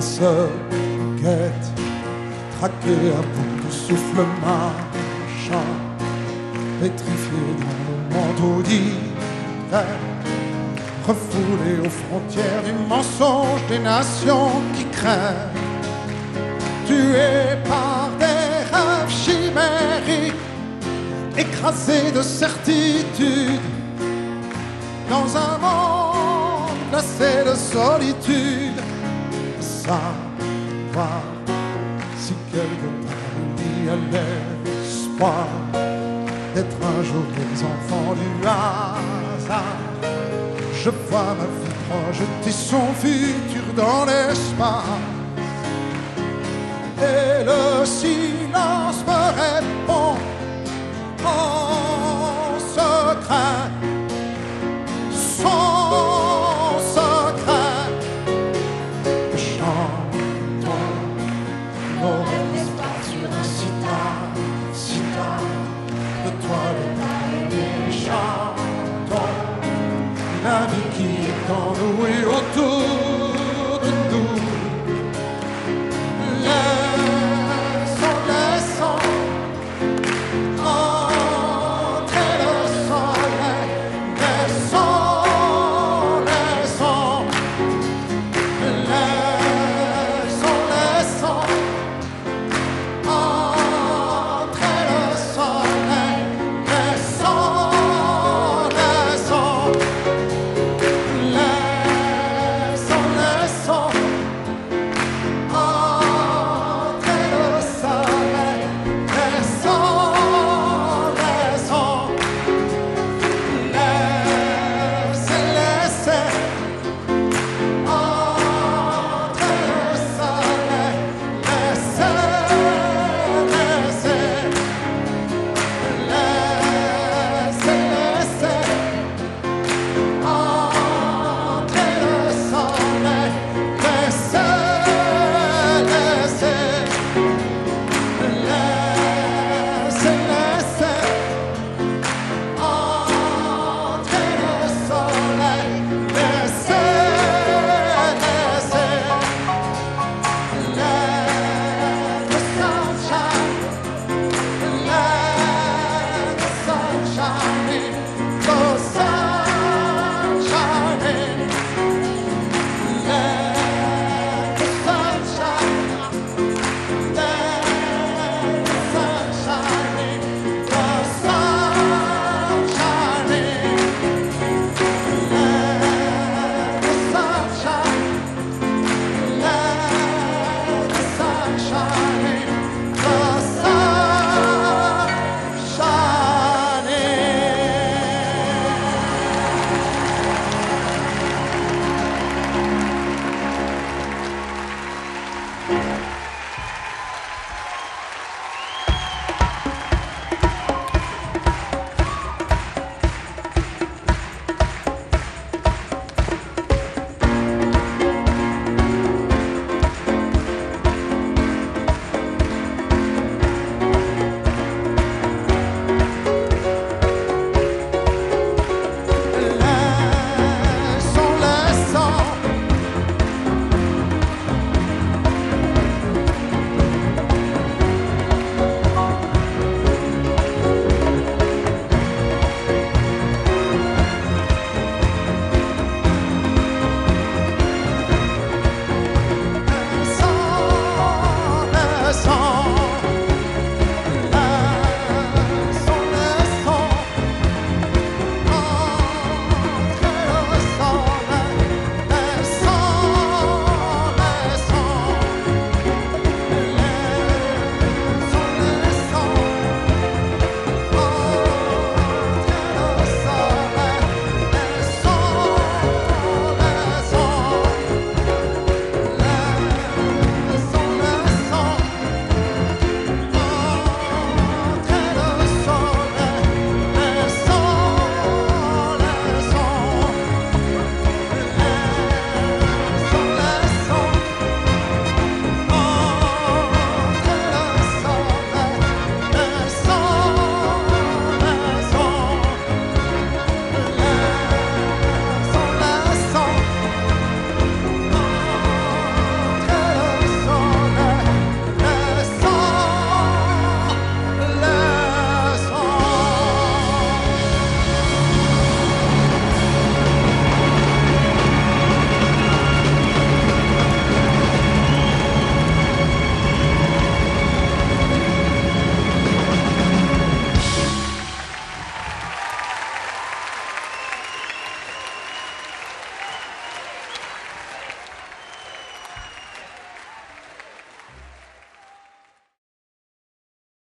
se guette, traqué à bout de souffle machin, pétrifié dans le manteau d'hiver, refoulé aux frontières du mensonge des nations qui craignent, tué par des rêves chimériques, écrasé de certitude dans un monde glacé de solitude. Si quelque part il y a l'espoir d'être un jour les enfants du hasard. Je vois ma vie projeter son futur dans l'espace. Et le silence me répond en gone away or to.